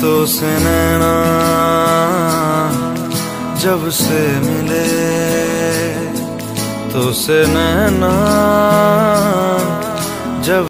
तो से नैना जब से मिले तो से नैना